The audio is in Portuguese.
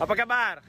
Apa kabar?